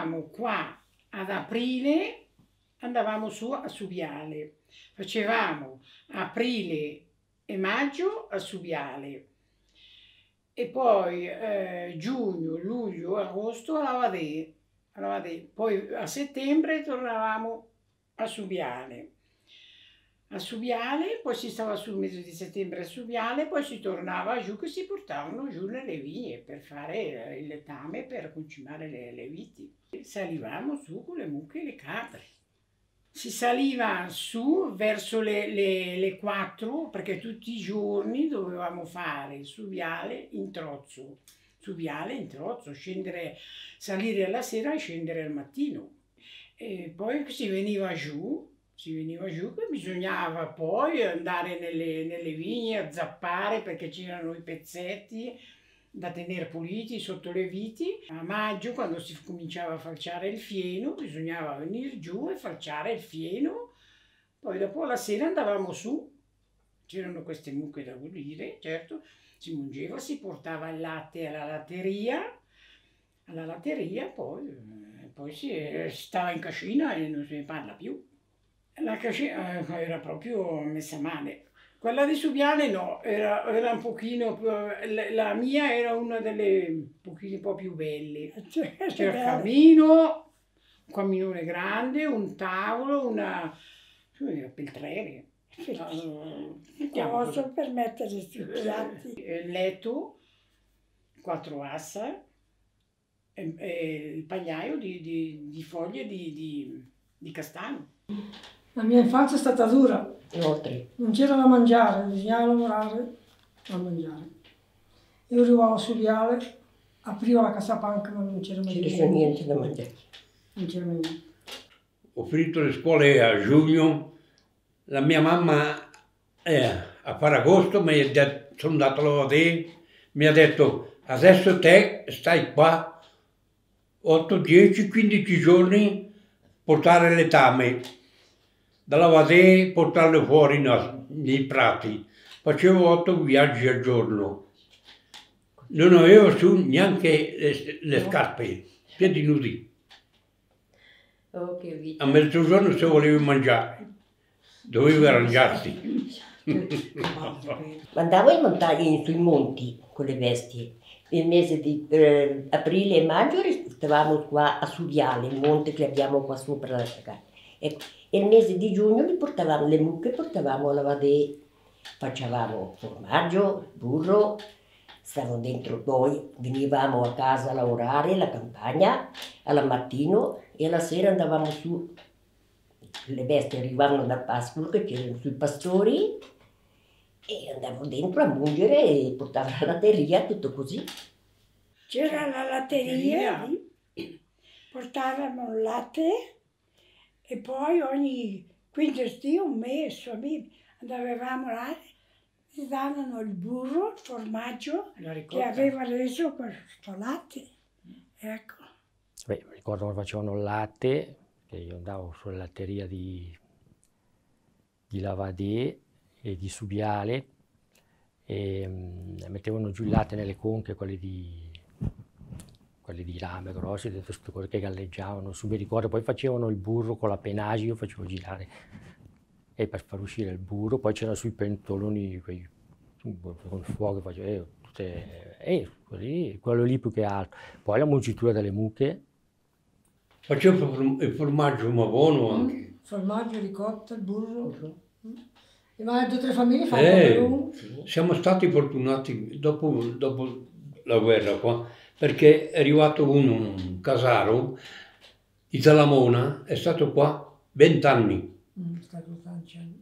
salivamo qua ad aprile, andavamo su a Subiale. Facevamo aprile e maggio a Subiale e poi eh, giugno, luglio, agosto a Lavadè. a Lavadè. Poi a settembre tornavamo a Subiale. A Subiale, poi si stava sul mese di settembre a Subiale, poi si tornava giù che si portavano giù nelle vigne per fare il letame, per concimare le, le viti. Salivamo su con le mucche e le capre si saliva su verso le, le, le 4 perché tutti i giorni dovevamo fare su viale in trozzo, su viale in trozzo, scendere, salire alla sera e scendere al mattino. E poi si veniva giù, si veniva giù che bisognava poi andare nelle, nelle vigne a zappare perché c'erano i pezzetti da tenere puliti sotto le viti. A maggio, quando si cominciava a falciare il fieno, bisognava venire giù e falciare il fieno. Poi dopo la sera andavamo su, c'erano queste mucche da pulire, certo, si mungeva, si portava il latte alla latteria, alla latteria poi, eh, poi si stava in cascina e non se ne parla più. La cascina eh, era proprio messa male. Quella di Subiale no, era, era, un pochino, la mia era una delle un pochino un po' più belle. C'era il camino, un caminone grande, un tavolo, una peltrere. Posso permettere questi piatti. Il letto, quattro assa, e, e il pagliaio di, di, di foglie di, di, di castano. La mia infanzia è stata dura. Oltre. Non c'era da mangiare, bisognava lavorare a mangiare. Io arrivavo sul viale, aprivo la cassapanca ma non c'era mai niente. Non niente da mangiare. Non c'era mai niente. Ho finito le scuole a giugno, la mia mamma eh, a Paragosto mi ha detto, sono andato a lavorare, mi ha detto adesso te stai qua 8, 10, 15 giorni portare letame dalla Vadè portarle fuori nei prati. Facevo otto viaggi al giorno. Non avevo su neanche le, le scarpe, piedi nudi. Oh, A mezzogiorno se volevi mangiare, dovevi arrangiarti. Andavo in montagna, sui monti con le bestie. Il mese di eh, aprile e maggio stavamo qua a Suviale, il monte che abbiamo qua sopra la casa. Ecco, e il mese di giugno li portavamo, le mucche portavamo alla vadè, facevamo formaggio, burro, stavamo dentro noi, venivamo a casa a lavorare, la campagna, alla mattino e alla sera andavamo su, le bestie arrivavano dal pascolo che c'erano sui pastori e andavo dentro a mungere e portavo la latteria, tutto così. C'era la latteria, portavamo il latte e poi ogni quindici un mese andavamo là, mi davano il burro, il formaggio che aveva reso questo latte. Ecco. Beh, ricordo quando facevano il latte, che io andavo sulla latteria di, di Lavadè e di Subiale e um, mettevano giù il latte nelle conche, quelle di quelli di rame grossi, tutte quelle che galleggiavano su, mi ricordo, poi facevano il burro con la penasi, io facevo girare e per far uscire il burro, poi c'erano sui pentoloni quei, con il fuoco, facevo, eh, tutte, eh, così, quello lì più che altro. Poi la muncitura delle mucche. Facevo il formaggio ma buono anche. Mm, formaggio, ricotta, il burro. Mm. Ma due o tre famiglie fanno eh. Siamo stati fortunati dopo, dopo la guerra qua perché è arrivato uno, un casaro di Talamona, è stato qua vent'anni. Mm,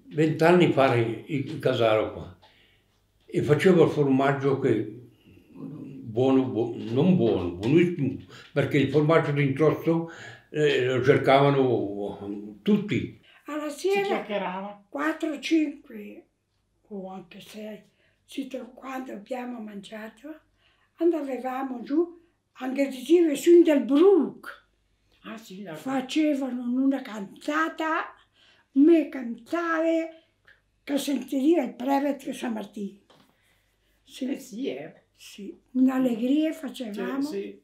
Vent'anni fare il casaro qua. E faceva il formaggio che buono, buono non buono, buonissimo, perché il formaggio d'introsso eh, lo cercavano tutti. Alla sera 4, 5 o anche 6, quando abbiamo mangiato, andavamo giù anche dire su del Brook. Ah, sì, Facevano una cantata, me cantare che sentiva il prevete di San Martino. Sì, eh sì, eh. sì. un'allegria facevamo. Sì, sì.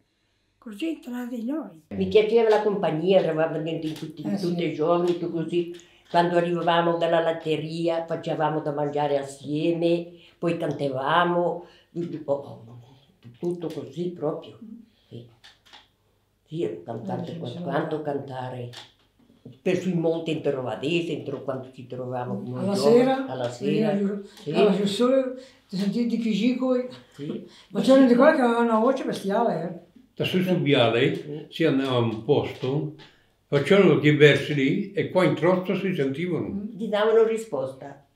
così entravi noi. Mi piaceva la compagnia, eravamo dentro in tutti, Eh, tutti sì. i giorni, così. Quando arrivavamo dalla latteria facevamo da mangiare assieme, poi cantavamo, oh, tutto così proprio. Sì, sì cantante, sì, quanto, sì. quanto cantare. Per sui monti in Trovadese, entro quando ci trovavamo con Alla sera, alla sera. Sì, allora sul sole ti sentivi di Chisico, sì, ma c'erano di qua che avevano una voce bestiale, eh. Da sul Subiale si andava a un posto, facevano dei versi lì e qua in trotto si sentivano. gli davano risposta.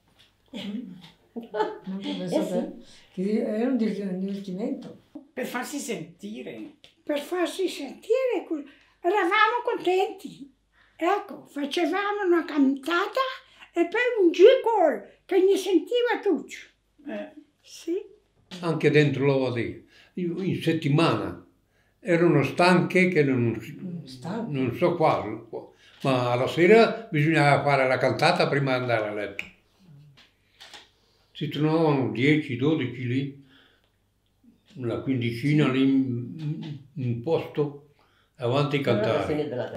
Eh, te. Che era un div- un divertimento. Per farsi sentire. Per farsi sentire, eravamo contenti. Ecco, facevamo una cantata e poi un gigol che ne sentiva tutti. Eh, Sì, Anche dentro l'Ovadì, in in settimana. Erano stanche che non, non so quasi, ma alla sera bisognava fare la cantata prima di andare a letto. Si trovavano 10, 12 lì, una quindicina lì in, in posto avanti a cantare.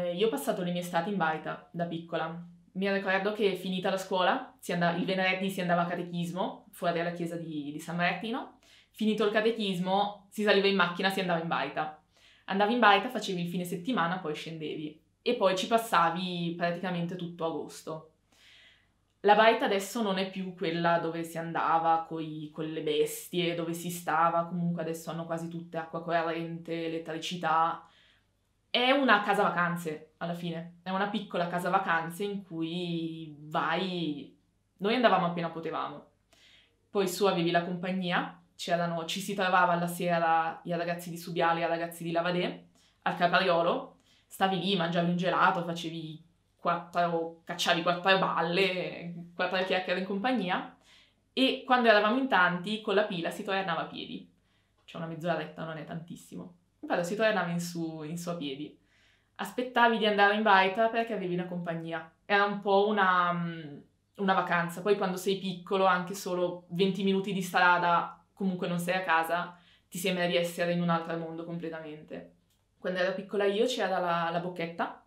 Eh, io ho passato le mie estati in baita da piccola. Mi ricordo che finita la scuola, si andava- il venerdì si andava a catechismo fuori dalla chiesa di, di San Martino. Finito il catechismo, si saliva in macchina, si andava in baita. Andavi in baita, facevi il fine settimana, poi scendevi. E poi ci passavi praticamente tutto agosto. La baita adesso non è più quella dove si andava coi- con le bestie, dove si stava, comunque adesso hanno quasi tutte acqua corrente, elettricità. È una casa vacanze, alla fine. È una piccola casa vacanze in cui vai... Noi andavamo appena potevamo. Poi su avevi la compagnia, ci si trovava alla sera i ragazzi di Subiale e i ragazzi di Lavadè, al Capariolo. Stavi lì, mangiavi un gelato, facevi quattro, cacciavi quattro balle, quattro chiacchiere in compagnia. E quando eravamo in tanti, con la pila si tornava a piedi. Cioè una mezz'oretta, non è tantissimo. Però si tornava in su, in su a piedi. Aspettavi di andare in baita perché avevi una compagnia. Era un po' una, mm, una vacanza. Poi quando sei piccolo, anche solo 20 minuti di strada, comunque non sei a casa, ti sembra di essere in un altro mondo completamente. Quando ero piccola io c'era la, la bocchetta,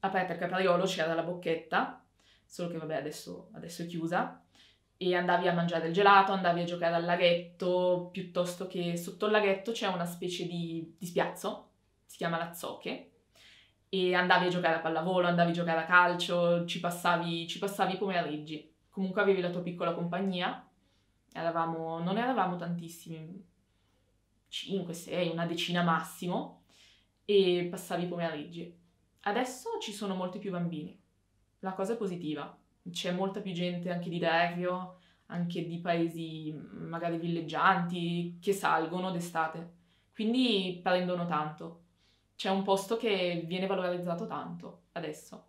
aperta il capariolo c'era la bocchetta, solo che vabbè adesso, adesso è chiusa, e andavi a mangiare il gelato, andavi a giocare al laghetto, piuttosto che sotto il laghetto c'è una specie di, di spiazzo, si chiama la zocche, e andavi a giocare a pallavolo, andavi a giocare a calcio, ci passavi, ci passavi pomeriggi. Comunque avevi la tua piccola compagnia, eravamo, non eravamo tantissimi, 5, 6, una decina massimo, e passavi pomeriggi. Adesso ci sono molti più bambini, la cosa è positiva, c'è molta più gente anche di Derrio, anche di paesi mm, magari villeggianti che salgono d'estate, quindi prendono tanto. C'è un posto che viene valorizzato tanto adesso.